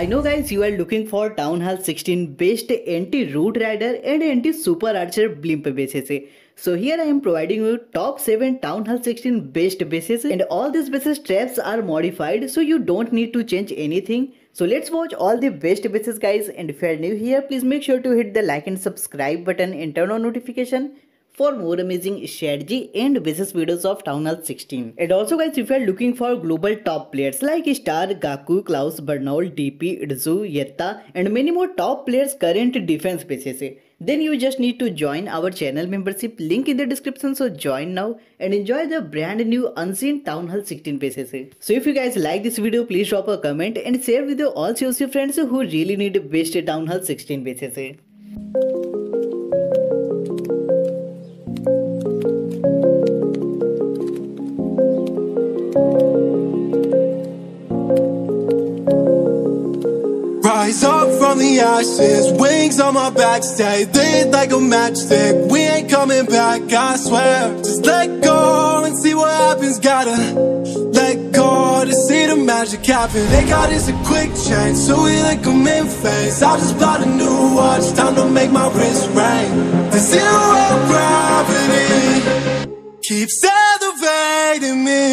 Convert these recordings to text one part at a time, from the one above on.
I know guys you are looking for Town Hall 16 based anti-root rider and anti-super archer blimp bases. So here I am providing you top 7 Town Hall 16 based bases and all these bases traps are modified so you don't need to change anything. So let's watch all the best bases guys and if you are new here please make sure to hit the like and subscribe button and turn on notification for more amazing strategy and business videos of Town Hall 16. And also guys, if you are looking for global top players like Star, Gaku, Klaus, Bernal, DP, Itzu, Yetta and many more top players current defense bases, then you just need to join our channel membership link in the description. So join now and enjoy the brand new unseen town hall 16 bases. So if you guys like this video please drop a comment and share with your all your friends who really need best town hall 16 bases ashes, wings on my back, stay lit like a matchstick. We ain't coming back, I swear. Just let go and see what happens. Gotta let go to see the magic happen. They got us a quick change, so we like them in phase. I just bought a new watch, time to make my wrist ring. The zero gravity keeps elevating me.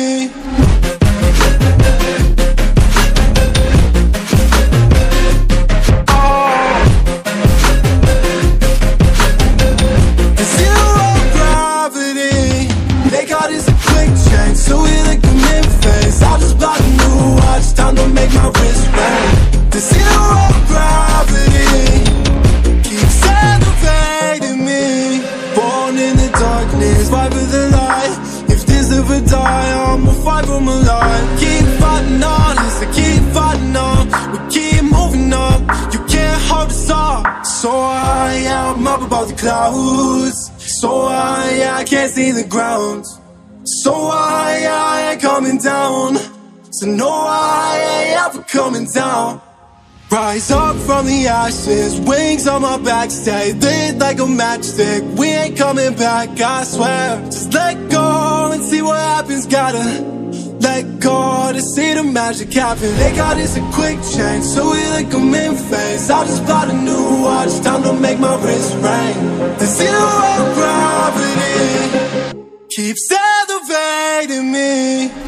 Above the main phase. I'll just black a new watch down, don't make my wrist respect. The skill gravity Keep saturating me Born in the darkness, vibe of the light. If this ever die, I'm a vibe on the line. Keep fighting on, it's I keep fighting on. We keep moving up. You can't hold us up. So I am up above the clouds So high I can't see the ground So high I ain't coming down? So no I ain't ever coming down? Rise up from the ashes, wings on my back, stay lit like a matchstick. We ain't coming back, I swear. Just let go and see what happens, gotta let go to see the magic happen. They got us a quick change, so we like them in phase I just bought a new watch, time to make my wrist ring. The zero gravity keeps elevating me